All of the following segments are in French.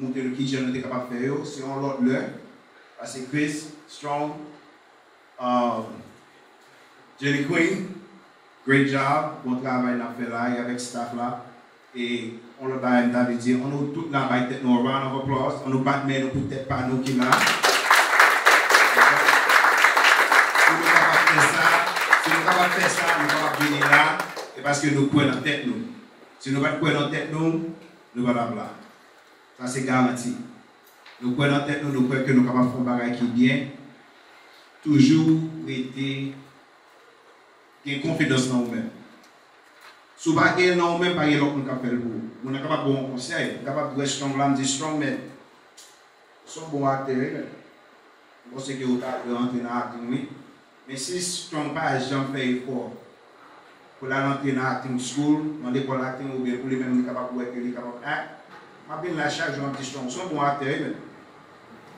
moutre nou ki jen mte kapap fe yo, se yon lot lè, ase Chris, Strong, um, Jenny Queen, great job, bon travay nan fe la, yon avek staff la, e on le bay mta ve di, on nou tout nan bay tet nou, round of applause, on nou bat men nou pou tet pa nou ki la. Si nou kapap fe sa, si nou kapap fe sa, nou kapap vini la, e paske nou kwen nan tet nou. Si nou bat kwen nan tet Ça, c'est garanti. Nous prenons en tête, nous, nous croyons que nous sommes capables de faire un bagage qui est bien. Toujours prêter une confiance dans nous-mêmes. Sou pa gen nan ou men pa gen lòk nou kapel pou. Moun an kapap bon konsey, kapap pou e strong lam di strong men. Son bon akte re men. Moun se ke ou ta akte rentre nan akte mwen. Men si strong pa e jan fè e kor. Pou la rentre nan akte mwen school, nan dekol akte mwen ou bien pou li men mwen kapap pou e ke li kapap ak. Ma bin la chak joun ti strong. Son bon aktere men.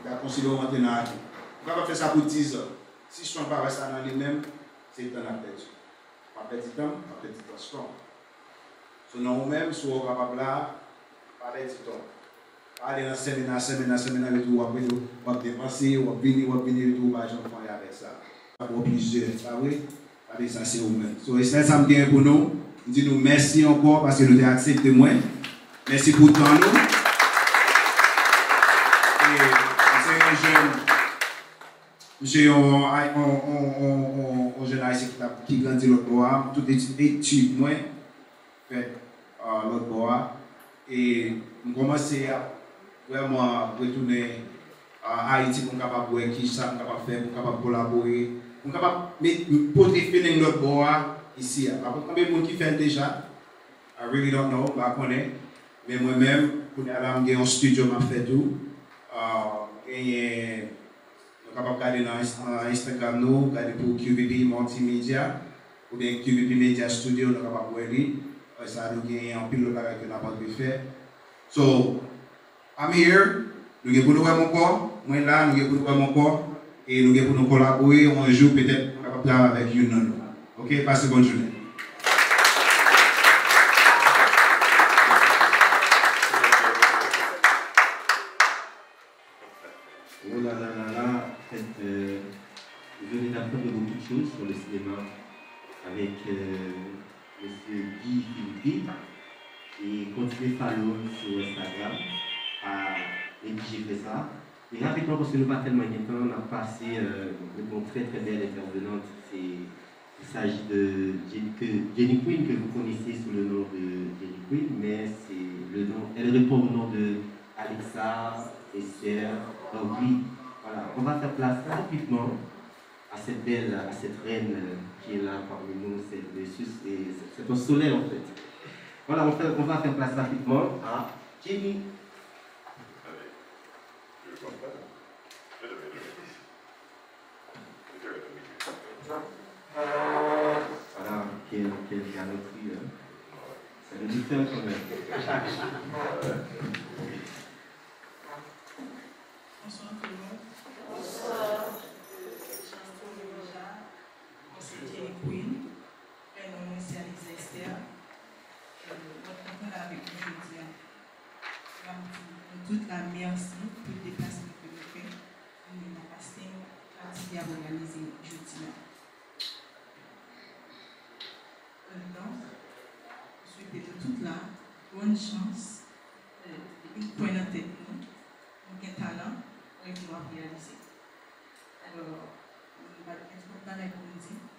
Da konsidè ou antre nan acting. Ou kapap fè sa pou 10 an. Si pa yi tan apèd. Pa pa. So pa avek sa. We, ale sa se. So, sa mgen pou nou, di nou. Mersi pou tan nou. E, se yon jen, mse yon, yon jen a ese ki grandi lot bo a, tout eti mwen, fet, lot bo a, e, m komanse a, Vèman, wè toune Haiti pou m kapap wè ki sa m kapap fè, pou m kapap kolabore, pou m kapap potre feeling lot bo a isi a. Kapap kame moun ki fèl deja, I really don't know, konen, men mwen mèm, pou nè alam gen yon studio m a fè tou, genye, m kapap gade nan Instagram nou, gade pou QVD Multimedia, pou den QVD Media Studio, m kapap wè li, sa nou genye yon pil lot agak yon apat bi fè. So, I'm here, nou gen pou nou wè moun kò, mwen la nou gen pou nou wè moun kò, e nou gen pou nou kolabouye, anjou petèp moun kapap la avèk yon nan nou. Ok, passe bon jounè. Avec euh, M. Guy Philippe et continuez follow sur Instagram à et j'ai fait ça. Et rapidement, parce que nous pas tellement de temps, on a passé euh, une très très belle intervenante. Il s'agit de Jenny, que, Jenny Queen, que vous connaissez sous le nom de Jenny Queen, mais c'est le nom, elle répond au nom de Alexa, Esther. Oui, voilà, on va faire place rapidement à cette belle, à cette reine qui est là parmi nous, c'est le sus- et c'est un soleil en fait. Voilà, on, fait- on va faire place rapidement à Jenny. Voilà, quelle, quelle galoperie. Hein. Ça nous diffère quand même. Bonsoir tout le monde. Bonsoir. J'installe déjà. Jenny Queen. Et nous, c'est Alex Esther. Euh, Notre content avec nous aujourd'hui. Nous toute la merci pour le déplacement que nous faisons. Nous avons passé partie à organiser aujourd'hui. Donc, je souhaite de toute la bonne chance, euh, une point en tête nous aucun talent, on doit réaliser. Alors, on va être avec nous dire.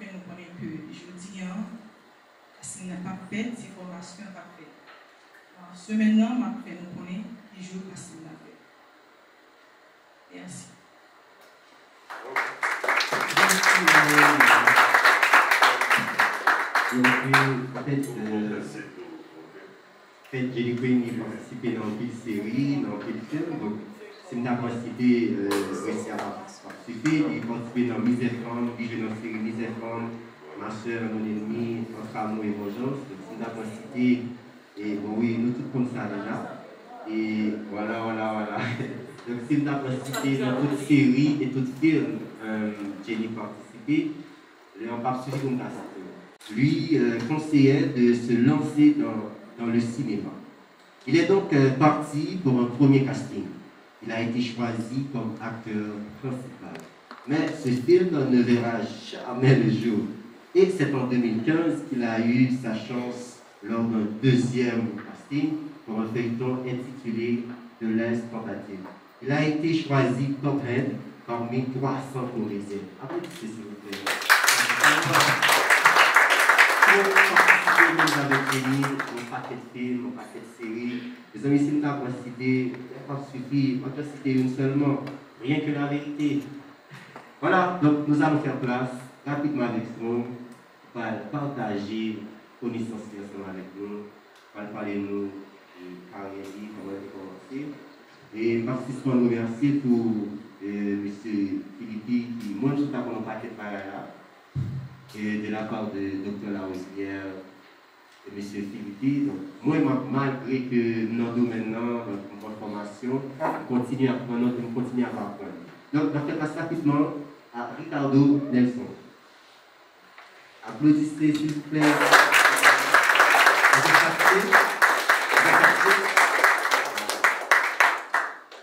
Enfin, nous connaissons que jeudi, pas fait, ces formations n'a pas fait. Ce maintenant, nous connaître les jours que c'est n'a fait. Merci. Euh, euh. C'est une capacité euh, participer. Il participé dans Femme, il joue dans série Femme, Ma soeur, mon ennemi, Entre amour et vengeance. Une capacité. Et bon, oui, nous tous comme ça déjà. Et voilà, voilà, voilà. Donc, c'est une capacité dans toute série et toute film. Euh, Jenny participé. Et on suivi comme. Lui euh, conseillait de se lancer dans dans le cinéma. Il est donc euh, parti pour un premier casting. Il a été choisi comme acteur principal. Mais ce film ne verra jamais le jour. Et c'est en 2015 qu'il a eu sa chance lors d'un deuxième casting pour un feuilleton intitulé De l'Est. Il a été choisi top head parmi 300 comédiens. Applaudissez s'il vous plaît nous avons fini un paquet de films, un paquet de séries. Les amis, si nous avons cité, il pas suffit, on peut citer une seulement, rien que la vérité. Voilà, donc nous allons faire place rapidement avec nous pour partager connaissance ensemble avec nous, pour parler de nous de carrière, comment elle commencé. Et particulièrement nous remercier pour euh, M. Philippi qui montre tout à un paquet de là et de la part de Dr. Larosière M. Philippe. Donc, moi, malgré que nous avons maintenant notre formation, on continue à apprendre, on continue à apprendre. Donc, vais passer rapidement à Ricardo Nelson. Applaudissez, s'il vous plaît.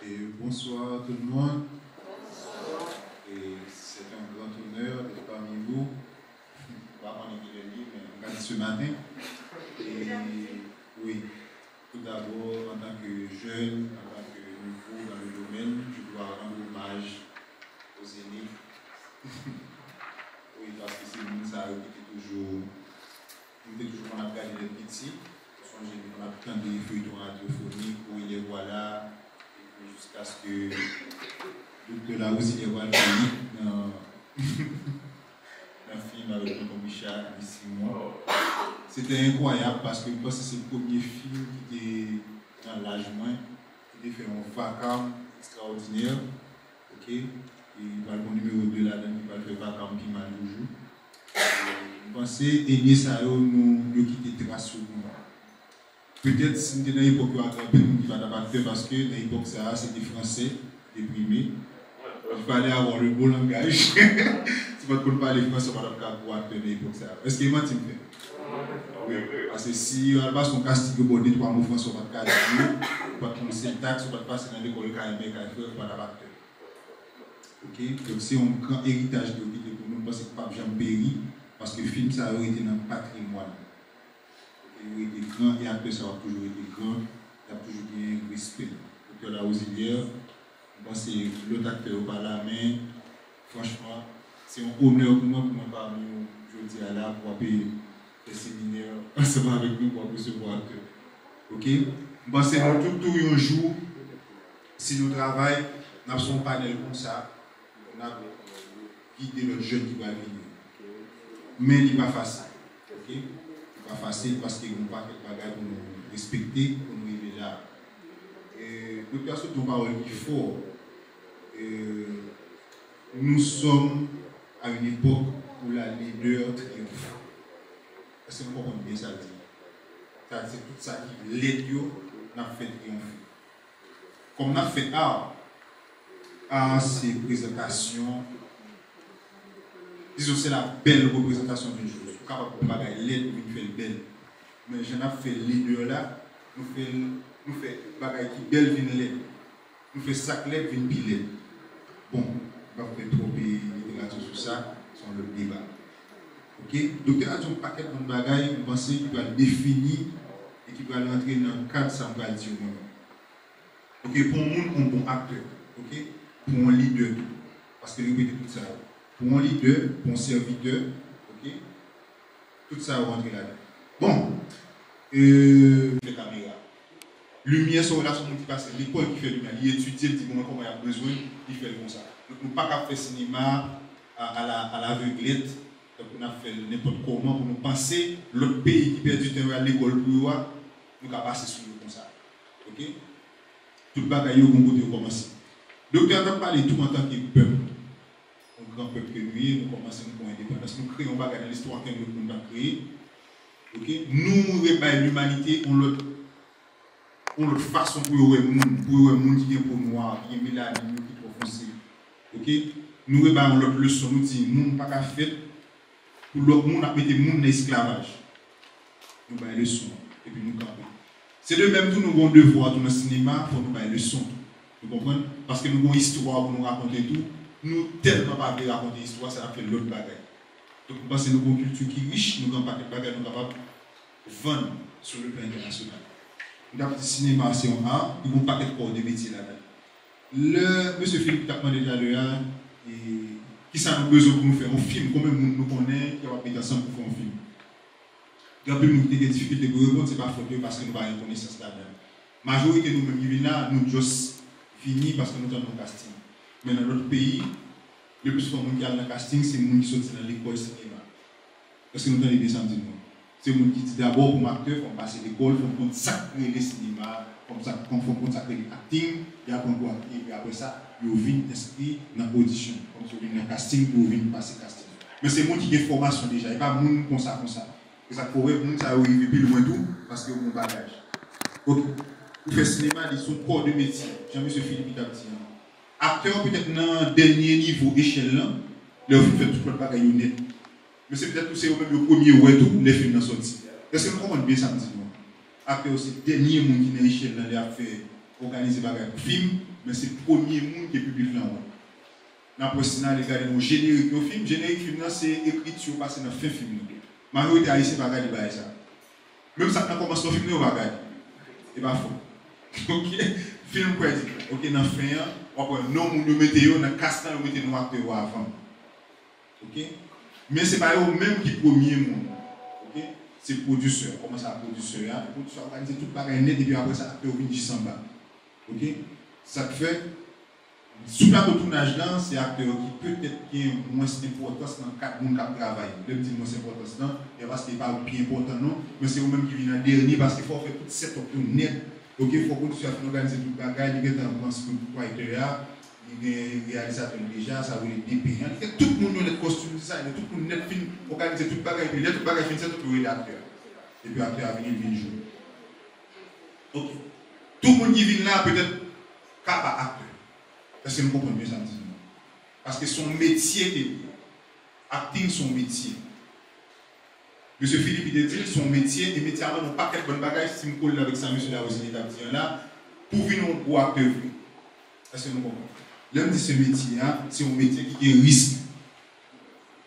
Et bonsoir tout le monde. Et c'est un grand honneur d'être parmi vous. Pas en mais ce matin. Oui, tout d'abord, en tant que jeune, en tant que nouveau dans le domaine, je dois rendre hommage aux aînés. oui, parce que c'est nous, ça été toujours, était toujours, on a gardé les petits. On a plein de feuilletons radiophoniques où il est voilà, jusqu'à ce que de là aussi il est voilà, dans un film avec Michel, ici moi. C'était incroyable parce que que c'est le premier film qui était dans l'âge moins, qui était fait en vacarme extraordinaire. Ok? Et il va le numéro 2 là-dedans, il va le faire vacarme qui m'a toujours. Je pense que ça nous nous quitté trace sur nous. Peut-être si dans l'époque où on qui va d'abord faire parce que dans l'époque ça c'était français, déprimé. Il fallait avoir le bon langage. si vous ne parler français, on va pas pouvoir faire dans l'époque ça. Est-ce que vous m'entendez parce que si on a son casting bon des trois mots français, on va pas dire, pas qu'on syntaxe, on va passer dans l'école KMB, KFE, on va pas Ok? Donc c'est un grand héritage de l'hôpital pour nous, parce que pas Jean Péry, parce que le film ça a été dans le patrimoine. Il a été grand et après ça a toujours été grand, il a toujours bien respect. Donc la auxiliaire, moi c'est l'autre acteur par la main, franchement, c'est un honneur pour moi, pour moi parmi je dis à la pour payer les séminaires ensemble avec nous pour recevoir Ok? Bon, c'est tout, tout un jour, si nous travaillons, nous avons un panel comme ça, on a guidé notre jeune qui va venir. Mais il n'est pas facile. Ok? Il n'est pas facile parce qu'il n'y a pas de bagages pour nous respecter, pour nous arriver là. Et le personne dont parole qui fort. Nous sommes à une époque où la leader triomphe. Est-ce que vous comprenez bien ça C'est tout ça qui l'aide n'a fait triompher. Comme on a fait art, art c'est présentation. Disons c'est la belle représentation d'une chose. Vous capable de faire l'aide pour faire belle. Mais je n'ai fait leader là, nous faisons nous fait bagaille qui belle vin l'aide. Nous faisons sac l'aide vin pile. Bon, on va faire trop de sur ça, sur le débat. Ok? Donc, il y a un paquet de bagages, vous pensez qu'il va définir et qui va rentrer dans le cadre ça va dire Ok, pour un monde, un bon acteur. Ok? Pour un leader. Parce que répétez tout ça. Pour un leader, pour un serviteur. Ok? Tout ça va rentrer là-dedans. Bon. Euh, les caméras. Lumière, sur relation qui passe, l'école qui fait lumière, il étudie, il dit comment il a besoin, il fait comme ça. Donc, nous ne pas faire cinéma à, à l'aveuglette. La, donc, on a fait n'importe comment pour nous penser l'autre pays qui perd du temps à l'école pour nous, nous avons passé sur nous comme ça. Ok? Tout le bagage, au côté commencer. Docteur a parlé tout en tant que peuple. Un grand peuple que nous, nous commençons pour l'indépendance. Nous créons un bagage dans l'histoire que nous avons créé. Ok? Nous, l'humanité, on l'autre on l'autre façon pour le monde, pour le monde qui est pour noir, qui est mélanin, qui est trop foncé. Ok? Nous reballons l'autre leçon, nous disons, nous pas fait pour l'autre monde, le monde dans l'esclavage. Nous avons leçon, et puis nous camper. C'est de même tout nous avons devoir dans le cinéma, pour nous avoir leçon. Vous comprenez? Parce que nous avons une histoire pour nous raconter tout. Nous tellement pas raconter l'histoire, ça a fait l'autre bagaille. Donc, nous que nous avons une culture qui est riche, nous avons pas de bagaille, nous de vendre sur le plan international. Nous avons un art, ils vont pas corps de métier là-dedans. Le monsieur Philippe t'a demandé déjà là, et qui ça nous besoin pour nous faire un film, combien de nous connaît, qui va mettre ensemble pour faire un film? A peu des difficultés pour répondre, ce n'est pas faute parce que nous n'avons pas connaissance là-dedans. Majorité de nous-mêmes qui là, nous juste fini parce que nous avons un casting. Mais dans notre pays, le plus souvent, qui a le casting, c'est les gens qui sont dans l'école cinéma. Parce que nous avons des samedis. C'est les gens qui disent d'abord pour acteur, il faut passer l'école, il faut consacrer le cinéma, comme ça, il faut consacrer l'acting, et après, et après ça, ils viennent inscrire dans l'audition. Comme si ils viennent dans casting, ils viennent passer casting. Mais c'est moi qui ai formation déjà, a pas monde comme ça, comme ça. Et ça pourrait monde qui arrive plus loin tout, parce que mon bagage. Donc, pour faire cinéma, ils sont corps de métier. Jean-M. Philippe Tapti. Acteur, peut-être dans le dernier niveau, échelle là, leur fait tout le bagage net. Mais c'est peut-être que c'est au même le premier ouais tout les films dans sorti. Est-ce que nous comprenons bien ça me dit C'est le dernier monde qui là, a fait organiser film, mais c'est premier monde qui là. Regardez nos génériques au film. Générique film, c'est écriture passé dans fin film. Majorité ça. Même ça, quand commence le film, on va regarder. C'est pas faux. Ok, film quoi Ok, dans fin, on va non, on nous mettez dans nos acteurs avant. Ok, mais ce n'est pas eux premier monde. C'est producteur. Comment ça, producteur Le producteur organise tout bagage net et puis après ça, acteur vient du. Ok, ça fait. Sous la tournage là, c'est acteur qui peut-être qui moins d'importance dans quatre monde qui travaillent. Le petit moins d'importance là, et parce qu'il pas bien important non, mais c'est eux-mêmes qui viennent en dernier parce qu'il faut faire tout. Ok, il faut que fasses organiser tout le bagage, il y a un a un réalisateur déjà, ça veut dire des payants. Tout le monde est costume, ça, tout le monde organiser tout le bagage, tout le bagage tout. Et puis après, à venir, il vient jouer. Ok. Tout le monde qui vient là, peut-être, capable acteur. Est-ce que vous comprenez bien ça Parce que son métier, acting, son métier. Monsieur Philippe, il dit son métier, et métier avant, non pas quel bon bagage, si je colle avec ça, monsieur Larosine est là, pour venir en pour acteur. Est-ce que nous comprenons L'homme dit ce métier, hein, c'est un métier qui est risque.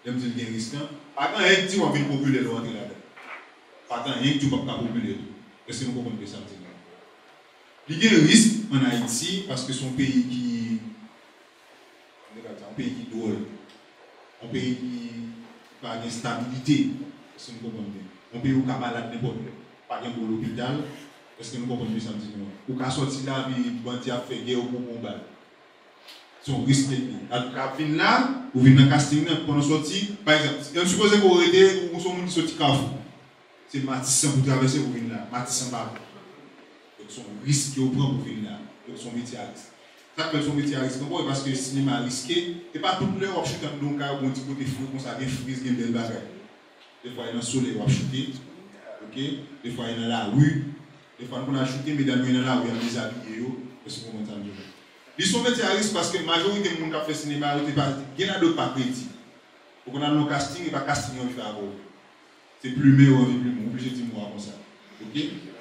L'homme dit qu'il y a un risque. Pas quand un petit on vient populaire de rentrer là-dedans. Pas quand un petit on va populaire. Est-ce que nous comprenons ça Il y a un risque en Haïti parce que son pays qui. Un pays qui doit. Un pays qui n'a pas de stabilité. Est-ce que nous comprenons bien On pays où il malade n'importe Pas bien pour l'hôpital. Est-ce que nous comprenons bien ça Ou bandi a fait guerre pour combat. Son risque technique. En tout cas, fin là, ou dans le casting, par exemple, on suppose ou se matisan pou travese pou vin la, matisan ba pou. Ek son risk yo pran pou vin la, ek son meti a risk. Tak pel son meti a risk anpon, e paske sinema riske, e pa tout le wap chutan don ka ou konti kote fwo kon sa gen fwiz gen bel bagay. De fwa yon an sole wap chute, ok, de fwa yon an la wu, de fwa yon an chute, me dan yon an la wu yon dezabye yo, pwese pou montan yo. Li son meti a risk paske majorite moun ka fe sinema, gen a do pa kreti. Ou kon an nou casting, e pa casting yon viva avou. C'est plus meilleur, plus moins. Obligé de dire moi comme ça.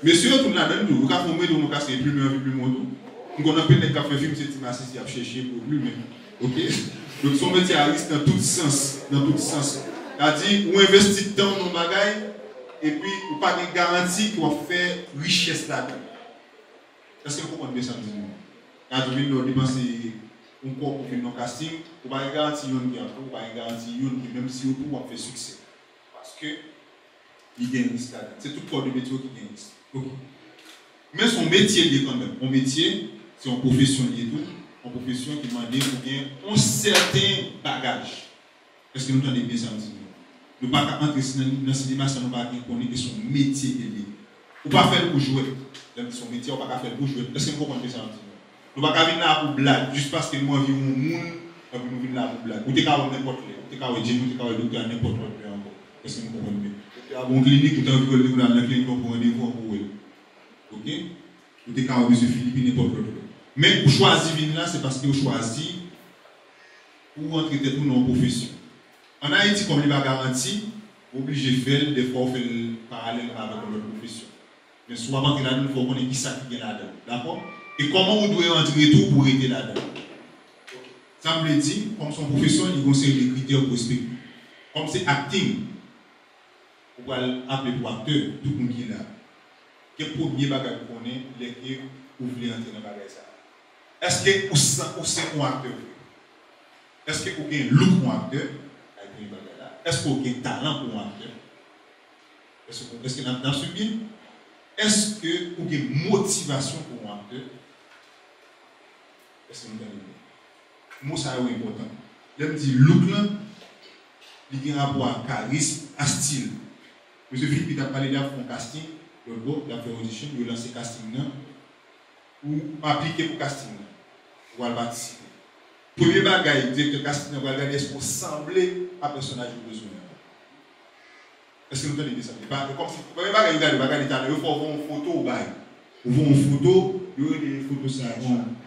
Mais si on tourne là-dedans, vous pouvez faire un plus meilleur, plus moins. Donc on a peine de faire un film, c'est Tim Assis qui a cherché pour plus mais. Ok? Donc son métier à dans tout sens. Dans sens. C'est-à-dire, on investit dans nos bagailles et puis on pas de garantie qu'on faire richesse là-dedans. Est-ce que vous comprenez bien ça? Quand vous n'avez pas garantie qui a vous n'avez pas garantie yon qui même si vous pouvez faire succès. Parce que il là C'est tout corps de métier qui risque. Okay. Mais son métier est quand même. Mon métier, c'est une profession liée tout. Une profession qui demande pour bien un certain bagage. Est-ce que nous entendez bien ça? Nous ne pouvons pas entrer dans le cinéma sans nous connaître son métier. Ou pas faire pour jouer. Son métier, ou pas faire pour jouer. Est-ce que vous comprenez ça? Nous ne pas venir là pour blague, juste parce que nous avons un monde, et nous venons là pour blague. Ou t'es qu'à n'importe quoi. Ou t'es qu'à ou t'es qu'à docteur, n'importe quoi. Est-ce que vous comprenez À mon clinique, ou t'as envie de dans la clinique pour rendez-vous pour eux. Ok Ou t'es qu'à M. Philippe, n'importe quoi. Mais pour choisir venir là, c'est parce que vous choisissez pour rentrer tout dans la profession. En Haïti, comme il va garanti, obligé de faire, des fois, fait le parallèle avec notre profession. Mais souvent, rentrer là-dedans, il faut qu'on ait qui ça qui est là-dedans. D'accord Et comment vous devez rentrer tout pour être là-dedans Ça me dit, comme son profession, il conseille les critères pour respecter. Comme c'est acting, va appeler pour acteur, tout le monde qui est là? Quel premier bagage qu'on est, que vous voulez entrer dans le bagage ça? Est-ce que vous êtes un acteur? Est-ce que vous avez un look pour acteur? Est-ce que vous avez un talent pour acteur? Est-ce que vous avez bien Est-ce que vous avez une motivation pour un acteur? Est-ce que vous avez Moi, ça est important. Je dis look, là, il y a un rapport à charisme, à style. Monsieur Philippe, il a parlé d'un fond casting, le beau, il a fait audition, il casting, là, ou appliquer pour casting, ou à participer. Premier bagage, directeur casting, qu'on semblait à personnage besoin. Est-ce que vous entendez ça Comme premier bagage, regardez, regardez, il faut avoir une photo ou bail. Vous une photo, a des photos, ça,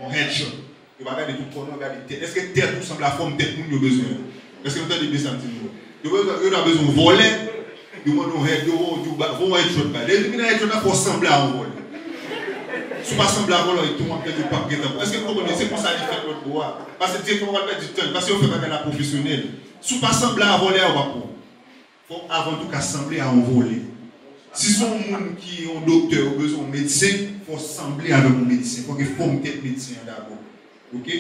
en headshot. Il va regarder tout tête. Est-ce que tête ressemble à la forme tête nous, besoin Est-ce que vous entendez ça Il a besoin de voler, il a besoin de head, il a besoin de headshot. Les headshot, il faut ressembler à un vol. Si pas sembler à vol, tout le monde peut être pas Est-ce que vous comprenez? C'est pour ça qu'il fait notre droit. Parce que directement, on va du temps. Parce qu'on fait pas la professionnelle. Si pas sembler à voler, on va pas. Il faut avant tout qu'à sembler à envoler. Si son monde qui est un docteur ou besoin de médecin, il faut sembler avec un médecin. Il faut qu'il forme tête médecin d'abord. Ok?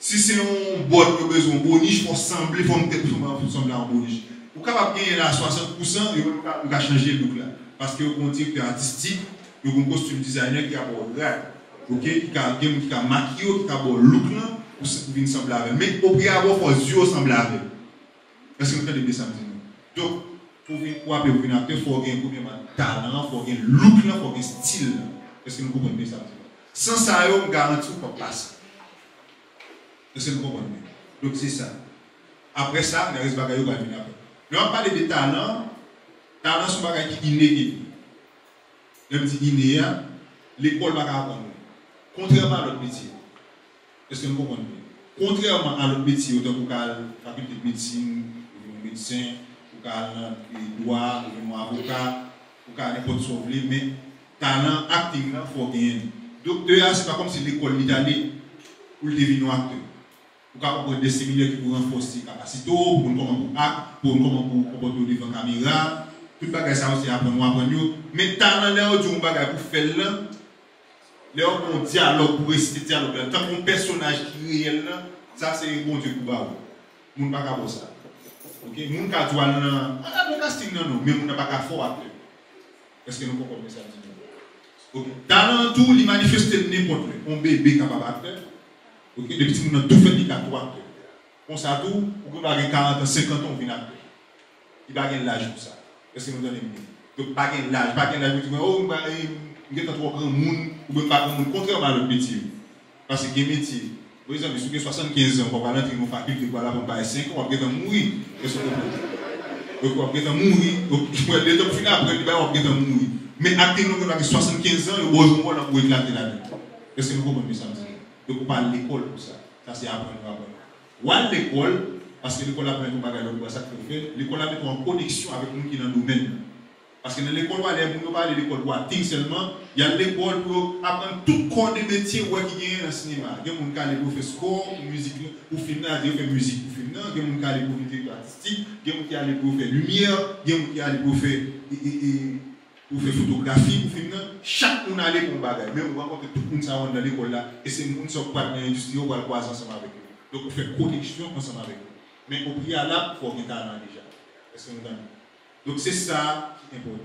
Si c'est un bot qui a besoin de boniche, il faut sembler, tête pour sembler à un boniche. kapap genye la 60%, yo nou ka chanje look la. Paske yo kon direktor artistik, yo kon costume designer ki ka bo drag, ok, ki ka gen, ki ka makyo, ki ka bo look nan, pou vin sembla avè. Men, pou pri avò fò zyo sembla avè. Eske nou kade be sa mè zè nou. Dok, pou vin kwa pe, pou vin apè, fò gen koumèman talan, fò gen look nan, fò gen stil nan. Eske nou koumèman be sa mè zè nou. San sa yo, m garanti ou pa plas. Eske nou koumèman be. Dok, se sa. Apre sa, m nè res bagay yo gwa vin apè. Lè an pale de talan, talan sou bagay ki ineye. Lè m di ineye, l'ekol bagay akon nou. Kontrèman lòt metye. Eske m konpon nou? Kontrèman an lòt metye, ou tan pou kal fakulte medsin, ou ven moun medsin, ou kal e, doa, ou ven moun avokat, ou kal repot sou vle, men talan, akting nan fò gen. Dok te a, se pa kom se l'ekol mi dane, ou l'devinou akte. Pouvez avoir des séminaires qui renforcent les capacités, pour comment pour acte, pour comment pour comporter devant la caméra. Tout bagage, ça aussi apprendre, apprendre. Mais talent, là, on dit un pour faire là. Là, dialogue pour réciter dialogue. Tant qu'un personnage qui réel là, ça c'est un bon Dieu pour ne pouvez pas faire ça. Ok, moun a casting nan nou, men moun nan pa ka fò akte. Est-ce que nous comprenons ça Ok, talent tout, il manifeste n'importe où. On bébé capable akte. Ok, depuis que nous avons tout fait, a tout akte. On tout, ou qu'on a 40 ans, 50 ans, on vient. Il va gagner l'âge pour ça. Est-ce que nous Donc, pas l'âge, pas l'âge, vous dites, oh, trop grand monde, ou bien pas grand monde, contrairement à l'autre. Parce que par exemple, si vous avez 75 ans, on va rentrer dans une faculté, on aller 5 ans, on va mourir. Est-ce que vous Donc, on mourir. Donc, après, on va mourir. Mais nous avons 75 ans, le besoin de pour éclater là-dedans. Est-ce que vous comprenez ça? Donc, de l'école pour ça. Ça, c'est apprendre à apprendre. Ou à l'école, parce que l'école a plein de bagages, ça que fait, l'école mis en connexion avec nous qui sont dans le domaine. Parce que dans l'école, on ne pas l'école pour acting seulement, il y a l'école pour apprendre tout corps de métier qui est dans le cinéma. Il y a des gens qui faire score, musique, pour film, il y a musique pour film, il y a des gens qui pour vidéo artistique, il y a des gens qui pour faire lumière, il y a des gens qui pour faire pour faire photographie, pour film. Chaque monde allait pour un bagage. Même on rencontre tout le monde dans l'école là, et c'est les gens qui sont pas dans l'industrie, on va le ensemble avec eux. Donc on fait connexion ensemble avec eux. Mais au préalable, il faut un talent déjà. Est-ce que entendez? Donc c'est ça qui est important.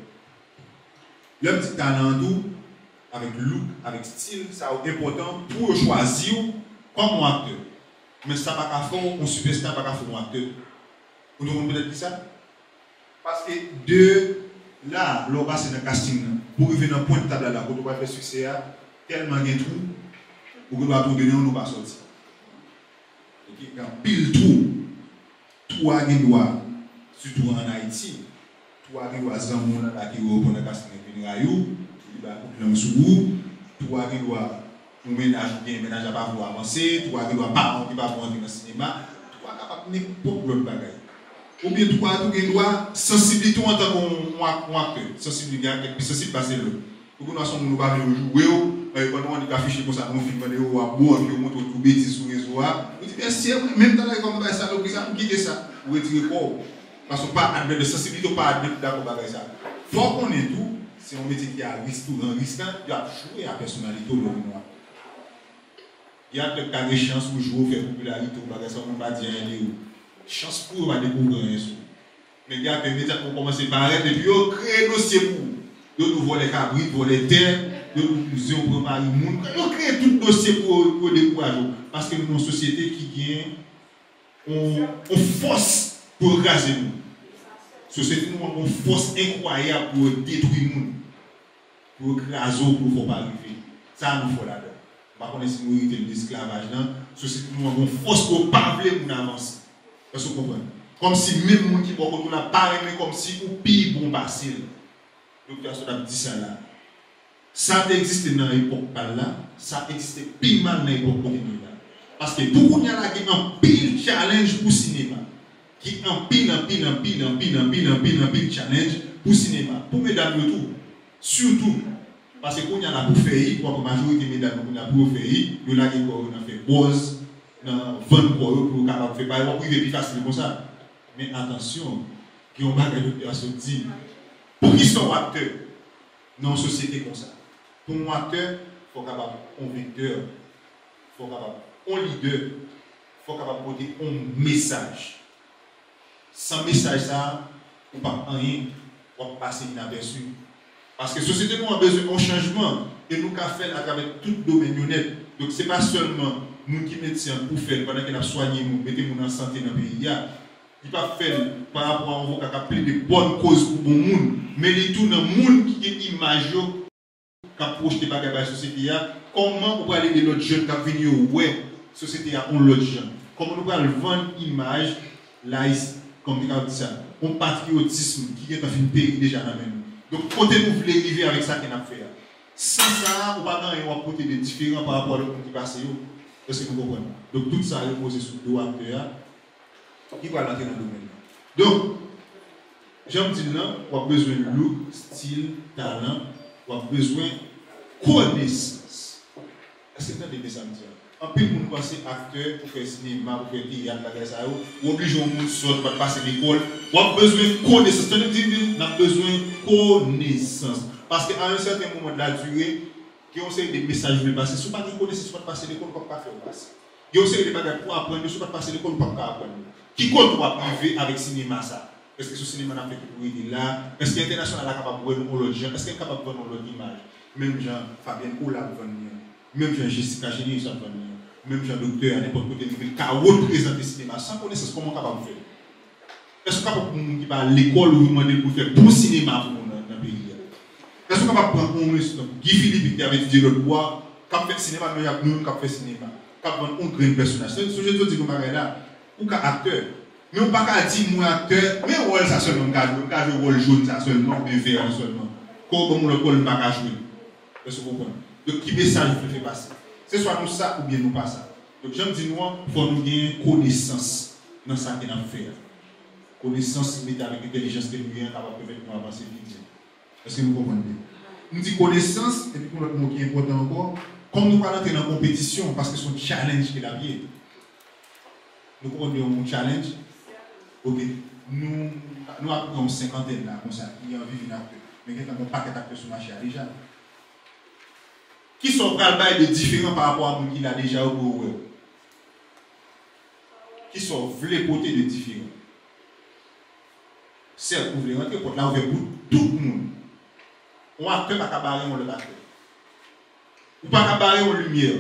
L'homme dit talent tout, avec look, avec style, ça est important pour choisir comme acteur. Mais ça va pas faire un superstar, pas faire un acteur. Vous nous peut-être ça? Parce que de là, l'on passe dans le casting. pour arriver dans le point de table là, quand on va faire succès, tellement a tout, pour que nous donner, on ne pas sortir. Y a pile a un droit, surtout en Haïti. Un droit, sans monde qui pour la casse de Rayou, il va couper dans sous vous. Pour ménage bien, ménage à avancer. Parents qui dans le cinéma. Tout a capable n'importe quel bagage. ou bien droit tout gen droit sensibilité en tant qu'on moi moi que sensibilité avec puis sensible passer l'eau ou qu'on a son nous pas jouer ou pendant on affiché comme ça on film vidéo à bon qui montre tout bêtise sur réseau on dit merci même dans comme ça donc ça quitter ça retirer corps parce que pas admettre de sensibilité pas admettre d'accord bagage ça faut qu'on est tout c'est un métier qui a risque tout un risque il a jouer à personnalité au moi il y a quelques chances pour jouer faire popularité au bagage ça on pas dire rien chance pour découvrir un. Mais il y a ont commencé par arrêter, et puis ils un dossier pour. Ils nous voler cabrit, voler terre, ils nous ont préparé le monde. Ils créé tout le dossier pour, pour décourager. Parce que nous avons une société qui gagne, on, on force pour écraser nous. Société nous avons une force incroyable pour détruire nous. Pour écraser, pour ne pas arriver. Ça nous faut là-dedans. Par contre, si nous avons l'esclavage, la société nous avons une force pour ne pas nous avancer. Est-ce que vous comprenez? Comme si même gens qui vont n'a pas aimé, comme si ou pire bon passé. Docteur Soda dit ça là. Ça existe dans l'époque là, ça existait pire mal dans l'époque là. Parce que pour qu'on y a là, a un pile challenge pour le cinéma. Qui un pile, un pile, un pile, un pile, un pile, un pile, un pile challenge pour le cinéma. Pour mesdames le tout. Surtout. Parce que il y a la pour faire, pour la majorité mesdames, pour faire, il y a fait buzz, dans 20 pour pour capable faire. Pas privé plus facile comme ça. Mais attention qui ont bagage de dit. Pour qui sont acteurs dans une société comme ça? Pour un acteur il faut capable convicteur il faut capable un leader. Il faut capable porter un message. Sans message ça ou pas rien. On passer inaperçu. Parce que la société nous a besoin d'un changement. Et nous avons fait à travers tout domaine donc ce n'est pas seulement nous qui médecins pour faire pendant qu'il a soigné nous, mettez nous en santé dans le pays. Il pas faire par rapport à vous qui a de bonnes causes pour bon monde, mais il le monde qui est image qui a projeté par la société. Comment vous parlez de l'autre jeune qui a venu au web, société a l'autre jeune? Comment nous allons vendre image laïque, comme il dit ça, un patriotisme qui est en fin pays déjà dans nous. Donc, quand vous voulez arriver avec ça qu'on a fait? Sans ça, on va apporter des différents par rapport à ce qui passe. Est-ce que vous comprenez? Donc tout ça est posé sur deux acteurs qui va entrer dans le domaine. Donc, j'aime dire là, on a besoin de look, style, talent, on a besoin de connaissance. Est-ce que vous avez ça En plus, nous pensons acteur pour faire cinéma, pour faire théâtre, ou obligé au monde sort pour passer l'école. On a besoin de connaissance. On a besoin de connaissance. Parce qu'à un certain moment de la durée, qui ont série de messages qui passer. Si vous ne connaissez pas passer l'école, vous ne pouvez pas faire passer. Il y a aussi des bagages pour apprendre, si vous ne passer l'école, vous ne pouvez pas apprendre. Qui compte pour privé avec le cinéma ça? Est-ce que ce cinéma n'a fait que pour aider là Est-ce que l'international est capable de voir l'autre Est-ce qu'il est capable de voir l'autre image Même Jean Fabien Oula va venir. Même Jean Jessica Génie va venir. Même Jean Docteur à n'importe quel niveau, qui a représenté le cinéma sans connaissance, comment capable de faire? Est-ce que capable à l'école ou demander pour faire pour le cinéma pour Est-ce qu'on va prendre un exemple Guy Philippe qui avait dit le bois, qui a fait cinéma, mais il y a nous qui a fait cinéma, qui a prendre un grand personnage. C'est ce que je dis, là, ou qu'un acteur. Mais on ne peut pas dire, moi, acteur, mais rôle ça seulement, on peut jouer rôle jaune ça seulement, non, mais vert seulement. Non. Comment on le rôle ne pas jouer Est-ce que vous comprenez Donc, qui message vous fait passer C'est soit nous ça ou bien nous pas ça. Donc, j'aime dire, nous, faut nous gagner connaissance dans ça qu'on a fait. Connaissance, mais avec intelligence, que nous sommes capables de faire avancer vite. Est-ce que vous comprenez nous dit connaissance, et puis pour l'autre mot qui est important encore, comme nous allons entrer dans la compétition, parce que c'est un challenge qui est la vie. Nous prenons un challenge. Ok. Nous, nous avons une cinquantaine là, comme ça, qui en vivent une acteur. Mais il y a un paquet d'acteurs sur le marché déjà. Qui sont travail de différents par rapport à nous qui a déjà au web? Qui sont vrais côtés de différents? Certes, vous voulez rentrer pour là, ouvert pour tout le monde. on acteur pas cabaret on le bateau. Ou pas cabaret on lumière.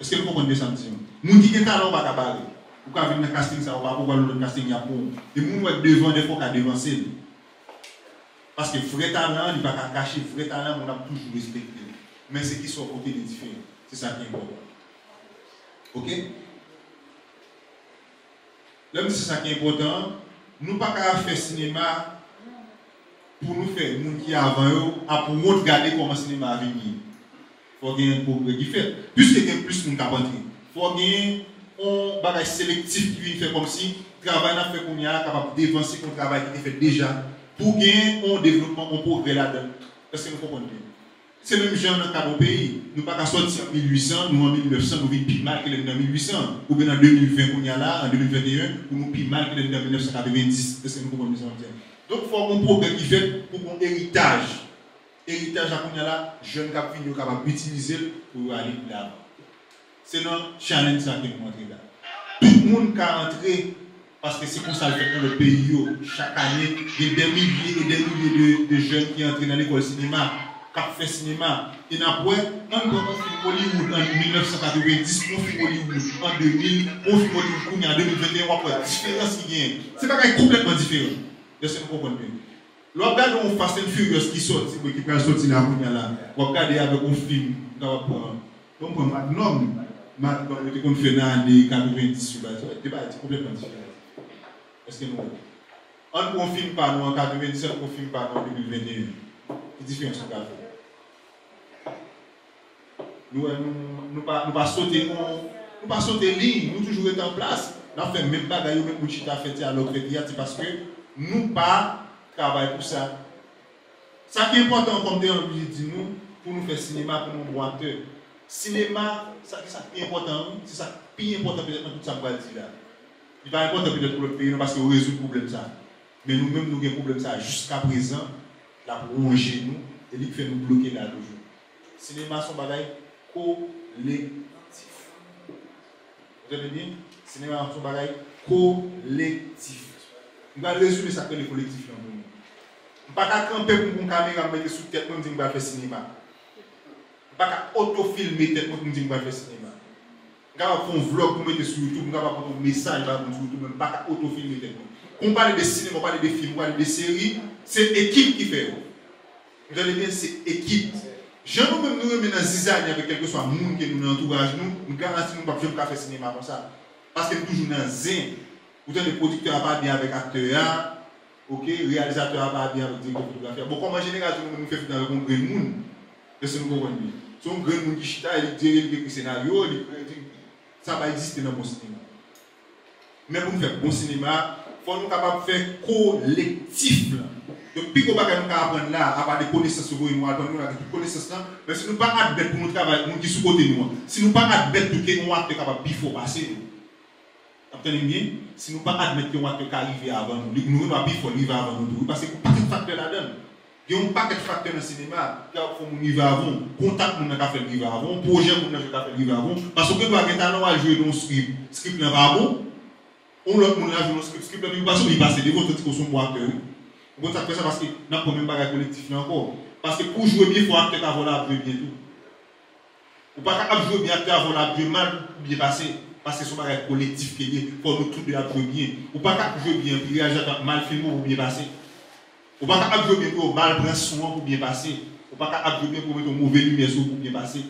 Est-ce que vous comprenez ça Moun qui talent pas cabaret. Ou quand venir casting ça, on va pouvoir le casting ya pour. Et moun ouais devant des fois qu'a devancer. Parce que vrai talent, il pas cacher vrai talent, on a toujours respecté. Mais c'est qui sont côté des différents. C'est ça qui est important. OK L'homme c'est ça qui est important. Nous pas qu'à faire cinéma pour nous faire, nous qui avant eux, pour nous regarder comment le cinéma va venir. Il faut qu'il y ait un progrès qui fait. Puisque il y a plus de monde qui Il faut qu'il y ait un bagage sélectif qui faire comme si le travail n'a fait qu'on a capable d'avancer le travail qui est fait déjà pour gagner un développement, un progrès là-dedans. Est-ce que nous comprenons? C'est le même genre dans cadre pays. Nous ne pas sortir en 1800, nous en 1900, nous vivons plus mal que les en 1800. Ou bien en 2020, qu'on y a là, en 2021, nous nous plus mal que les en 1990. Est-ce que nous comprenons bien? Donk fò moun problem ki fèt pou moun eritaj. Eritaj akoun ya la, joun kap fin yo kap ap itilize pou yo alip la. Se nan, challenge sa ke moun antre la. Tout moun ka antre, paske se kon sa fèt pou le peyi yo. Chak anye, gen den milye et den milye de joun ki antre nan l'ekol sinema, kap fè sinema. E nan pouè, nan moun kon film Hollywood an 1990, moun film Hollywood an 2000, moun film Hollywood koun ya 2021, wapè, diferans ki gen. Se pa kay kompletman diferans. Yo se nou konpon mwen. Lwa gade ou Fast and Furious ki sot, si mwen ki pral sot si la roun ya la, wap gade avek ou film, kwa wap pran. Don pran mat nom, mat kon yo te kon fè nan ane 90 sou ba, te ba eti kompletman diferent. Eske nou? An kon film pa nou an 97, kon film pa nou an 2021. Ki diferent sou gade. Nou, nou, pa, sote nou pa sote li, nou toujou ete an plas, nan fè mèm bagay yo mèm mouchita fète alok reti ati paske nous pas travailler pour ça. Ça qui est important comme des dit nous pour nous faire cinéma pour nous voir Cinéma, ça qui est important, c'est ça qui est important peut-être dans tout ça que dire là. Il va important peut-être pour le pays parce qu'on résout le problème ça. Mais nous-mêmes, nous avons un problème ça jusqu'à présent, la prolonger nous, et il fait nous bloquer là toujours. Cinéma, son bagage collectif. Vous avez bien Cinéma, son bagage collectif. Nous allons résumer ça que le collectif. Nous ne pas camper pour une caméra mettre sous tête, nous disons faire cinéma. Nous ne pas autofilmer tête, nous disons faire cinéma. Nous avons fait un vlog pour mettre sur YouTube, nous avons fait un message sur YouTube, même pas autofilmer. On parle de cinéma, on parle de films, on parle de séries, c'est l'équipe qui fait. Vous allez bien, c'est l'équipe. Je nous même nous remettre dans zizanie avec quelque soit monde qui nous entourage, nous, nous garantissons nous ne pas faire cinéma comme ça. Parce que toujours dans zin. Vous avez des producteurs pas bien avec acteurs, ok, réalisateurs pas bien avec directeur photographe. Bon, comme en général, nous faisons dans le grand monde, que nous comprenons. C'est un grand monde qui chita, il il écrit scénario, ça va exister dans mon cinéma. Mais pour faire bon cinéma, il faut nous capables de faire collectif. Donc, puis qu'on va apprendre là, à part des connaissances sur nous, à nous des connaissances là, mais si nous ne pas admettre pour nous travailler, nous qui sous côté nous, si nous ne pas admettre que nous sommes capables de passer, bien Si nous ne pas admettre que nous sommes arriver avant nous, nous ne pas arriver avant nous, parce que pas de facteur là-dedans. Il y a un paquet de facteurs dans le cinéma qui font arriver avant, contact avons fait arriver avant, projet avons fait arriver avant. Parce que nous avons jouer dans un script, script n'est pas bon. On l'a joué dans un script, script n'est pas bon, il passe devant ce qu'on acteur. Bon, ça fait ça parce que nous avons même pas collectif encore. Parce que pour jouer bien, il faut acteur avant la bien tout. Ou pas jouer bien acteur avant la jouer mal bien passer. Parce que c'est un collectif qui est, faut nous tous jouer bien. Ou pas jouer bien, puis réagir mal filmé ou bien passer. Ou pas capable jouer bien pour mal prendre soin pour bien passer. Ou pas capable jouer bien pour mettre une mauvaise lumière pour bien passer.